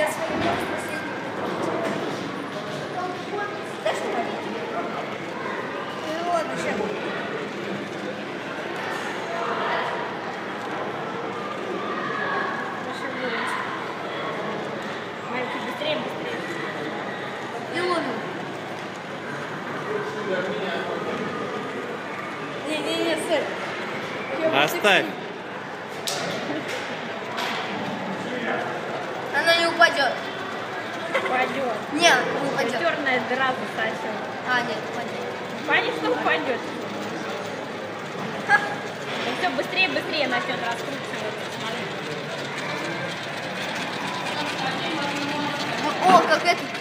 Я свою ногу последнюю Да что там? Ну ладно, сейчас. Мальчик, быстрее, быстрее. И ловим. Не-не-не, сэр. Оставь. Она не упадет. Упадет. Нет, не упадет. Черная дыра засосет. А, нет, упадет. Конечно, упадет. Ну все, быстрее, быстрее начнет раскручиваться. О, как это.